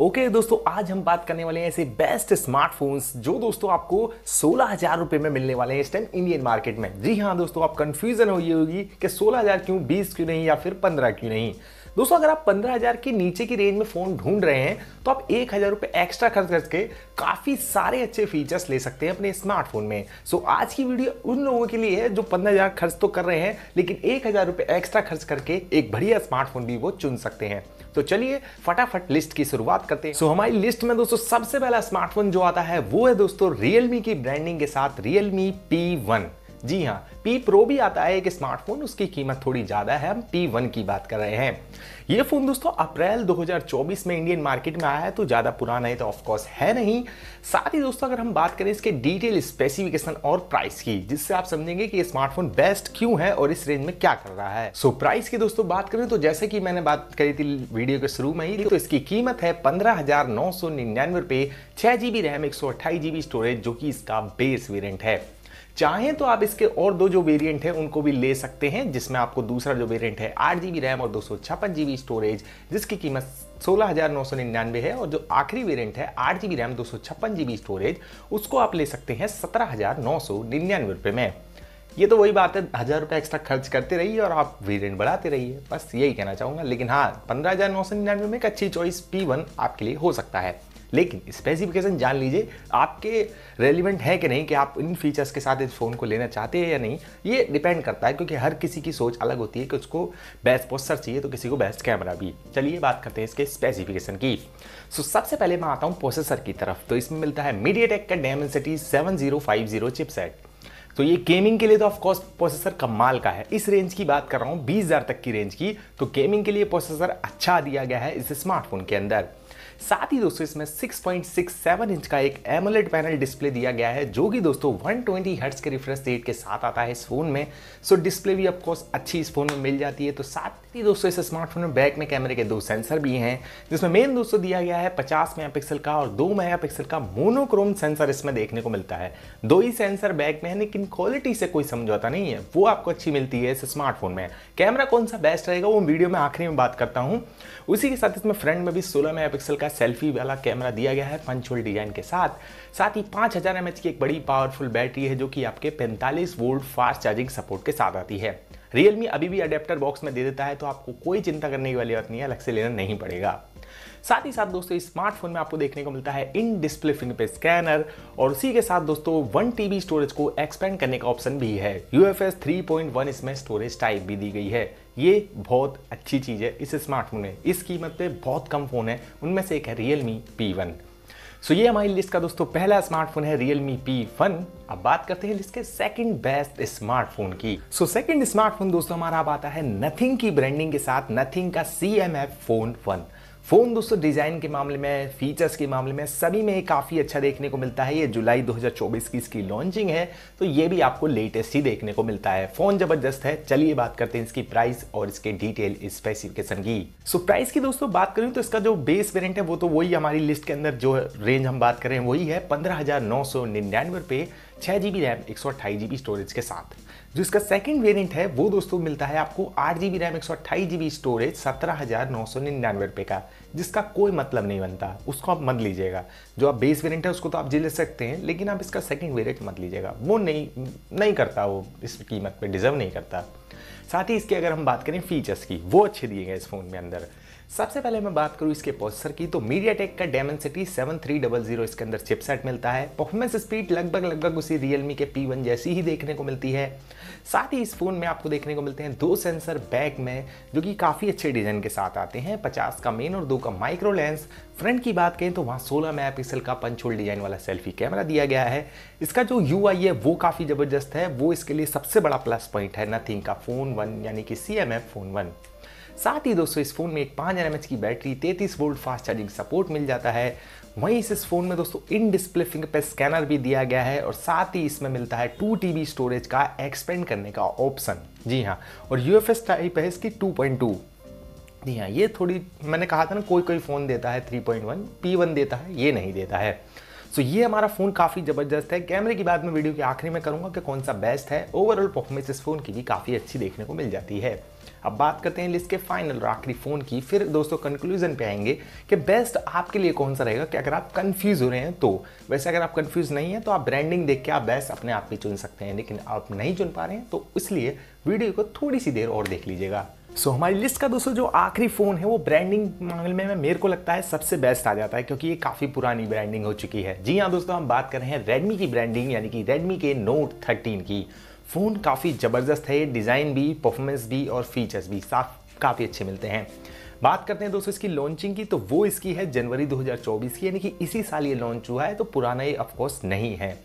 Okay okay, दोस्तों आज हम बात करने वाले हैं ऐसे बेस्ट स्मार्टफोन्स जो दोस्तों आपको सोलह हज़ार रुपए में मिलने वाले हैं इस टाइम इंडियन मार्केट में। जी हाँ दोस्तों आप कंफ्यूजन हो ये होगी कि सोलह हज़ार क्यों बीस क्यों नहीं या फिर पंद्रह क्यों नहीं। दोस्तों अगर आप पंद्रह हज़ार के नीचे की रेंज में फ़ोन ढूंढ रहे हैं तो आप एक हज़ार रुपए एक्स्ट्रा खर्च करके काफ़ी सारे अच्छे फीचर्स ले सकते हैं अपने स्मार्टफ़ोन में। सो so, आज की वीडियो उन लोगों के लिए है जो पंद्रह हज़ार खर्च तो कर रहे हैं लेकिन एक हज़ार रुपए एक्स्ट्रा खर्च करके एक बढ़िया स्मार्टफ़ोन भी वो चुन सकते हैं। तो चलिए फटाफट लिस्ट की शुरुआत करते हैं। सो so, हमारी लिस्ट में दोस्तों सबसे पहला स्मार्टफ़ोन जो आता है वो है दोस्तों रियलमी की ब्रांडिंग के साथ रियलमी पी वन जी हाँ पी प्रो भी आता है एक स्मार्टफ़ोन उसकी कीमत थोड़ी ज़्यादा है हम पी वन की बात कर रहे हैं। ये फ़ोन दोस्तों अप्रैल 2024 में इंडियन मार्केट में आया है तो ज़्यादा पुराना है तो ऑफकोर्स है नहीं। साथ ही दोस्तों अगर हम बात करें इसके डिटेल स्पेसिफिकेशन और प्राइस की जिससे आप समझेंगे कि ये स्मार्टफ़ोन बेस्ट क्यों है और इस रेंज में क्या कर रहा है। सो so, प्राइस की दोस्तों बात करें तो जैसे कि मैंने बात करी थी वीडियो के शुरू में ही तो इसकी कीमत है पंद्रह हज़ार नौ सौ निन्यानवे रैम एक सौ अट्ठाईस स्टोरेज जो कि इसका बेस वेरियंट है। चाहें तो आप इसके और दो जो वेरिएंट हैं, उनको भी ले सकते हैं, जिसमें आपको दूसरा जो वेरिएंट है, आठ जीबी रैम और दो सौ स्टोरेज जिसकी कीमत सोलह है और जो आखिरी वेरिएंट है, आठ जीबी रैम दो सौ स्टोरेज उसको आप ले सकते हैं सत्रह रुपए में। ये तो वही बात है, हज़ार रुपये एक्स्ट्रा खर्च करते रहिए और आप वेरिएंट बढ़ाते रहिए। बस यही कहना चाहूँगा, लेकिन हाँ पंद्रह हज़ार नौ सौ निन्यानवे में एक अच्छी चॉइस पी वन आपके लिए हो सकता है। लेकिन स्पेसिफिकेशन जान लीजिए, आपके रेलिवेंट है कि नहीं कि आप इन फीचर्स के साथ इस फ़ोन को लेना चाहते हैं या नहीं, ये डिपेंड करता है क्योंकि हर किसी की सोच अलग होती है कि उसको बेस्ट पोस्टर चाहिए तो किसी को बेस्ट कैमरा भी। चलिए बात करते हैं इसके स्पेसिफिकेशन की। सो सबसे पहले मैं आता हूँ प्रोसेसर की तरफ़। तो इसमें मिलता है मीडिया टेक का Dimensity seven zero five zero chipset तो ये गेमिंग के लिए तो ऑफकोर्स प्रोसेसर कमाल का है। इस रेंज की बात कर रहा हूँ, बीस हज़ार तक की रेंज की। तो गेमिंग के लिए प्रोसेसर अच्छा दिया गया है इस स्मार्टफ़ोन के अंदर। साथ ही दोस्तों, इसमें 6.67 इंच का एक एमोलेड पैनल डिस्प्ले दिया गया है, जो कि दोस्तों 120 ट्वेंटी के रिफ्रेश रेट के साथ आता है इस फ़ोन में। सो डिस्प्ले भी ऑफकोर्स अच्छी इस फ़ोन में मिल जाती है। तो साथ ही दोस्तों, इस स्मार्टफ़ोन में बैक में कैमरे के दो सेंसर भी हैं, जिसमें मेन दोस्तों दिया गया है पचास मेगा का और दो मेगा का मोनोक्रोम सेंसर इसमें देखने को मिलता है। दो ही सेंसर बैक में है, लेकिन क्वालिटी से कोई समझौता नहीं है। वो आपको अच्छी मिलती है इस स्मार्टफ़ोन में। कैमरा कौन सा बेस्ट रहेगा, वो वीडियो में आखिरी में बात करता हूँ। उसी के साथ इसमें फ्रंट में भी सोलह मेगा का सेल्फी वाला कैमरा दिया गया है पंचुअल डिज़ाइन के साथ। साथ ही पाँच हज़ार एम की एक बड़ी पावरफुल बैटरी है जो कि आपके 45 वोल्ट फास्ट चार्जिंग सपोर्ट के साथ आती है। रियलमी अभी भी अडेप्टर बॉक्स में दे देता है तो आपको कोई चिंता करने की वाली बात नहीं है, अलग से लेना नहीं पड़ेगा। साथ ही साथ दोस्तों स्मार्टफ़ोन में आपको देखने को मिलता है इन डिस्प्ले फिंगरप्रिंट स्कैनर और उसी के साथ दोस्तों वन टीबी स्टोरेज को एक्सपेंड करने का ऑप्शन भी है। U F S three point one इसमें स्टोरेज टाइप भी दी गई है। ये बहुत अच्छी चीज़ है इस स्मार्टफ़ोन में। इस कीमत पे बहुत कम फ़ोन है, उनमें से एक है रियलमी पी वन सो ये हमारी लिस्ट का दोस्तों, पहला स्मार्टफ़ोन है Realme P1 अब बात करते हैं लिस्ट के सेकंड बेस्ट स्मार्टफ़ोन की। सो सेकंड स्मार्टफ़ोन दोस्तों, हमारा अब आता है नथिंग की ब्रांडिंग के साथ नथिंग का C M F phone one phone दोस्तों डिज़ाइन के मामले में फीचर्स के मामले में सभी में काफ़ी अच्छा देखने को मिलता है। ये जुलाई 2024 की इसकी लॉन्चिंग है तो ये भी आपको लेटेस्ट ही देखने को मिलता है। फ़ोन ज़बरदस्त है, चलिए बात करते हैं इसकी प्राइस और इसके डिटेल स्पेसिफिकेशन की। सो प्राइस की दोस्तों, बात करें तो इसका जो बेस वेरियंट है, वो तो वही हमारी लिस्ट के अंदर जो रेंज हम बात करें वही है पंद्रह हज़ार नौ सौ निन्यानवे रुपये छः जी बी रैम एक सौ अट्ठाईस जी बी स्टोरेज के साथ। जो इसका सेकंड वेरिएंट है, वो दोस्तों मिलता है आपको आठ जी बी रैम एक सौ अट्ठाईस जी बी स्टोरेज सत्रह हज़ार नौ सौ निन्यानवे रुपये का। जिसका कोई मतलब नहीं बनता, उसको आप मत लीजिएगा। जो आप बेस वेरिएंट है, उसको तो आप जी ले सकते हैं, लेकिन आप इसका सेकंड वेरिएंट मत लीजिएगा। वो नहीं नहीं करता वो, इस कीमत पे डिजर्व नहीं करता। साथ ही इसकी अगर हम बात करें फीचर्स की, वो अच्छे दिए गए इस फ़ोन में अंदर। सबसे पहले मैं बात करूँ इसके प्रोसेसर की तो मीडिया टेक का Dimensity seven three double zero इसके अंदर चिपसेट मिलता है। परफॉर्मेंस स्पीड लगभग लगभग उसी रियलमी के पी वन जैसी ही देखने को मिलती है। साथ ही इस फ़ोन में आपको देखने को मिलते हैं दो सेंसर बैक में, जो कि काफ़ी अच्छे डिज़ाइन के साथ आते हैं। पचास का मेन और दो का माइक्रो लेंस फ्रंट की बात करें तो वहाँ सोलह मेगा पिक्सल का पंचोल डिज़ाइन वाला सेल्फी कैमरा दिया गया है। इसका जो यूआई है, वो काफ़ी ज़बरदस्त है। वो इसके लिए सबसे बड़ा प्लस पॉइंट है। नथिंग का फ़ोन वन यानी कि C M F phone one साथ ही दोस्तों, इस फ़ोन में एक पाँच एम की बैटरी, तैतीस वोल्ट फास्ट चार्जिंग सपोर्ट मिल जाता है। वहीं इस फ़ोन में दोस्तों, इन डिस्प्ले फिंगर स्कैनर भी दिया गया है और साथ ही इसमें मिलता है टू टी स्टोरेज का एक्सपेंड करने का ऑप्शन। जी हाँ और यू एफ़ एस टाइप है इसकी टू पॉइंट टू। जी हाँ ये थोड़ी, मैंने कहा था ना कोई कोई फ़ोन देता है 3.1 P1 देता है, ये नहीं देता है। सो ये हमारा फ़ोन काफ़ी ज़बरदस्त है। कैमरे की बात मैं वीडियो के आखिरी में करूँगा कि कौन सा बेस्ट है। ओवरऑल परफॉर्मेंस इस फ़ोन की भी काफ़ी अच्छी देखने को मिल जाती है। अब बात करते हैं लिस्ट के फाइनल और आखिरी फ़ोन की। फिर दोस्तों कंक्लूजन पे आएँगे कि बेस्ट आपके लिए कौन सा रहेगा कि अगर आप कंफ्यूज हो रहे हैं तो। वैसे अगर आप कंफ्यूज नहीं है तो आप ब्रांडिंग देख के आप बेस्ट अपने आप भी चुन सकते हैं। लेकिन आप नहीं चुन पा रहे हैं तो इसलिए वीडियो को थोड़ी सी देर और देख लीजिएगा। सो so, हमारी लिस्ट का दोस्तों जो आखिरी फ़ोन है वो ब्रांडिंग मामले में मेरे को लगता है सबसे बेस्ट आ जाता है क्योंकि ये काफ़ी पुरानी ब्रांडिंग हो चुकी है। जी हाँ दोस्तों हम बात कर रहे हैं रेडमी की ब्रांडिंग यानी कि रेडमी के नोट 13 की। फ़ोन काफ़ी ज़बरदस्त है डिज़ाइन भी परफॉर्मेंस भी और फीचर्स भी साफ़ काफ़ी अच्छे मिलते हैं। बात करते हैं दोस्तों इसकी लॉन्चिंग की तो वो इसकी है जनवरी 2024 की, यानी कि इसी साल ये लॉन्च हुआ है तो पुराना ये ऑफकोर्स नहीं है।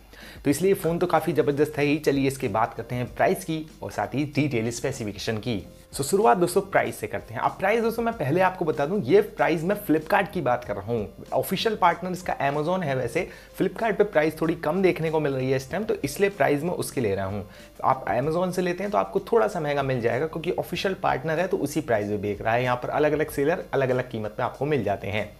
तो इसलिए फ़ोन तो काफ़ी ज़बरदस्त है ही। चलिए इसकी बात करते हैं प्राइस की और साथ ही डिटेल स्पेसिफिकेशन की। सो शुरुआत दोस्तों प्राइस से करते हैं। अब प्राइस दोस्तों मैं पहले आपको बता दूँ, ये प्राइस मैं फ्लिपकार्ट की बात कर रहा हूँ। ऑफिशियल पार्टनर इसका अमेजोन है वैसे। फ्लिपकार्ट पे प्राइस थोड़ी कम देखने को मिल रही है इस टाइम तो इसलिए प्राइस मैं उसके ले रहा हूँ। आप अमेजोन से लेते हैं तो आपको थोड़ा सा महँगा मिल जाएगा, क्योंकि ऑफिशियल पार्टनर है तो उसी प्राइस में बेच रहा है। यहाँ पर अलग अलग सेलर अलग अलग कीमत में आपको मिल जाते हैं।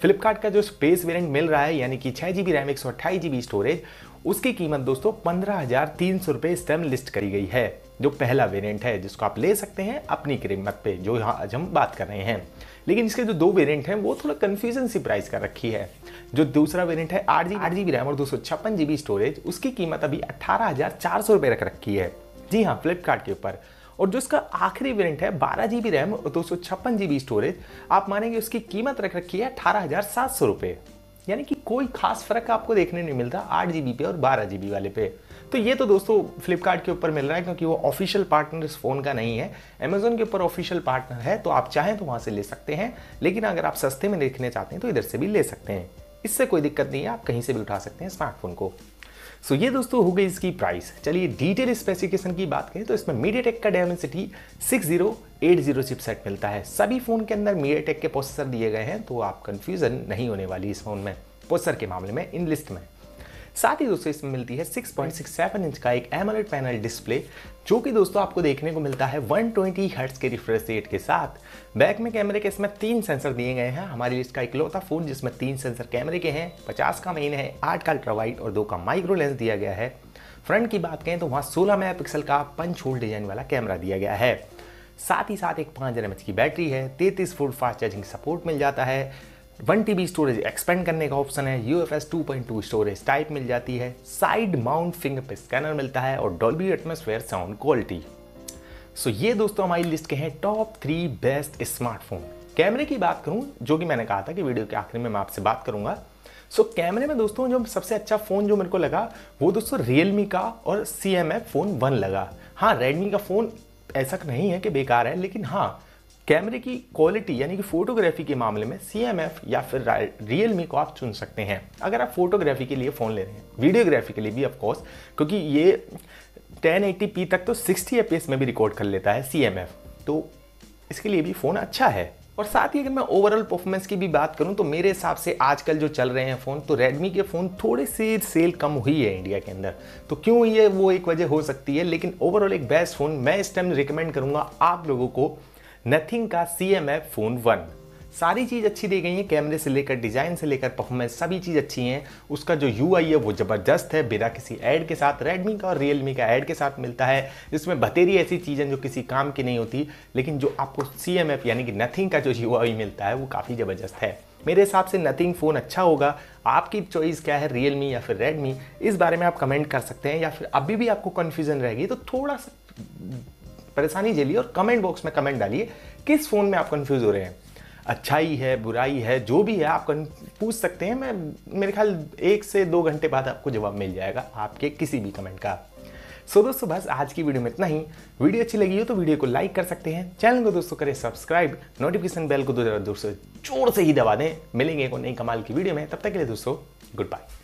फ्लिपकार्ट का जो स्पेस वेरिएंट मिल रहा है, यानी कि छः जी बी रैम एक सौ अट्ठाईस जी बी स्टोरेज उसकी कीमत दोस्तों पंद्रह हज़ार तीन सौ रुपये इस टाइम लिस्ट करी गई है, जो पहला वेरिएंट है, जिसको आप ले सकते हैं अपनी कीमत पे, जो यहाँ आज हम बात कर रहे हैं। लेकिन इसके जो दो वेरिएंट हैं, वो थोड़ा कन्फ्यूज़न सी प्राइस कर रखी है। जो दूसरा वेरिएंट है, आठ जी आठ जी बी रैम और दो सौ छप्पन जी बी स्टोरेज उसकी कीमत अभी अट्ठारह हज़ार चार सौ रुपये रख रखी है। जी हाँ फ्लिपकार्ट के ऊपर और जो इसका आखिरी वेरिएंट है, बारह जी बी रैम और दो सौ छप्पन जी बी स्टोरेज आप मानेंगे उसकी कीमत रख रखी है अठारह हज़ार सात सौ रुपये यानी कि कोई खास फ़र्क आपको देखने नहीं मिलता आठ जी पे और बारह जी वाले पे। तो ये तो दोस्तों फ्लिपकार्ट के ऊपर मिल रहा है क्योंकि वो ऑफिशियल पार्टनर इस फ़ोन का नहीं है। अमेजोन के ऊपर ऑफिशियल पार्टनर है तो आप चाहें तो वहाँ से ले सकते हैं। लेकिन अगर आप सस्ते में देखने चाहते हैं तो इधर से भी ले सकते हैं। इससे कोई दिक्कत नहीं है, आप कहीं से भी उठा सकते हैं स्मार्टफ़ोन को। सो so, ये दोस्तों हो गई इसकी प्राइस चलिए डिटेल स्पेसिफिकेशन की बात करें तो इसमें मीडियाटेक का डायमेंसिटी 6080 चिपसेट मिलता है। सभी फ़ोन के अंदर मीडियाटेक के प्रोसेसर दिए गए हैं तो आप कंफ्यूजन नहीं होने वाली इस फ़ोन में प्रोसेसर के मामले में इन लिस्ट में। साथ ही दोस्तों इसमें मिलती है 6.67 इंच का एक एमोलेड पैनल डिस्प्ले जो कि दोस्तों आपको देखने को मिलता है 120 ट्वेंटी के रिफ्रेश रेट के साथ। बैक में कैमरे के इसमें तीन सेंसर दिए गए हैं। हमारे लिस्ट का इकलौता फ़ोन जिसमें तीन सेंसर कैमरे के हैं 50 का मेन है, आठ का अल्ट्रा वाइड और दो का माइक्रो लेंस दिया गया है। फ्रंट की बात करें तो वहाँ सोलह मेगा का पंच होल डिज़ाइन वाला कैमरा दिया गया है। साथ ही साथ एक पाँच एम की बैटरी है। तैतीस फुट फास्ट चार्जिंग सपोर्ट मिल जाता है। वन टी स्टोरेज एक्सपेंड करने का ऑप्शन है। U F S two point two storage type मिल जाती है। साइड माउंट फिंगर स्कैनर मिलता है और Dolby atmosphere sound quality so ये दोस्तों हमारी लिस्ट के हैं टॉप थ्री बेस्ट स्मार्टफ़ोन कैमरे की बात करूँ जो कि मैंने कहा था कि वीडियो के आखिर में मैं आपसे बात करूँगा। सो so, कैमरे में दोस्तों जो सबसे अच्छा फ़ोन जो मेरे को लगा वो दोस्तों रियलमी का और C M F phone one लगा। हाँ रेडमी का फ़ोन ऐसा नहीं है कि बेकार है लेकिन हाँ कैमरे की क्वालिटी, यानी कि फोटोग्राफी के मामले में CMF या फिर रियल मी को आप चुन सकते हैं। अगर आप फोटोग्राफी के लिए फ़ोन ले रहे हैं, वीडियोग्राफी के लिए भी ऑफकोर्स क्योंकि ये 1080p तक तो 60 एफ़ में भी रिकॉर्ड कर लेता है CMF तो इसके लिए भी फ़ोन अच्छा है। और साथ ही अगर मैं ओवरऑल परफॉर्मेंस की भी बात करूँ तो मेरे हिसाब से आजकल जो चल रहे हैं फ़ोन तो रेडमी के फ़ोन थोड़े से सेल कम हुई है इंडिया के अंदर। तो क्यों ये, वो एक वजह हो सकती है, लेकिन ओवरऑल एक बेस्ट फ़ोन मैं इस टाइम रिकमेंड करूँगा आप लोगों को नथिंग का C M F phone one सारी चीज़ अच्छी दी गई है कैमरे से लेकर डिज़ाइन से लेकर परफॉर्मेंस सभी चीज़ अच्छी हैं। उसका जो यूआई है, वो ज़बरदस्त है, बिना किसी ऐड के साथ रेडमी का और रियलमी का ऐड के साथ मिलता है। जिसमें बतेरी ऐसी चीज़ें जो किसी काम की नहीं होती, लेकिन जो आपको सी एम एफ़ यानी कि नथिंग का जो UI मिलता है, वो काफ़ी ज़बरदस्त है। मेरे हिसाब से नथिंग फ़ोन अच्छा होगा। आपकी चॉइस क्या है रियलमी या फिर रेडमी इस बारे में आप कमेंट कर सकते हैं, या फिर अभी भी आपको कन्फ्यूज़न रहेगी तो थोड़ा सा परेशानी झेलिए और कमेंट बॉक्स में कमेंट डालिए, किस फ़ोन में आप कंफ्यूज हो रहे हैं? अच्छाई है, बुराई है, जो भी है, आप पूछ सकते हैं। मैं, मेरे ख्याल एक से दो घंटे बाद आपको जवाब मिल जाएगा आपके किसी भी कमेंट का। सो दोस्तों, बस आज की वीडियो में इतना ही। वीडियो अच्छी लगी हो तो वीडियो को लाइक कर सकते हैं। चैनल को दोस्तों करें सब्सक्राइब नोटिफिकेशन बेल को दोस्तों ज़ोर से ही दबा दें। मिलेंगे को नई कमाल की वीडियो में। तब तक के लिए दोस्तों गुड बाय